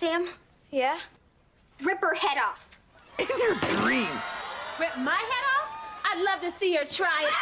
Sam, Yeah? rip her head off. In your dreams. Rip my head off? I'd love to see her try it.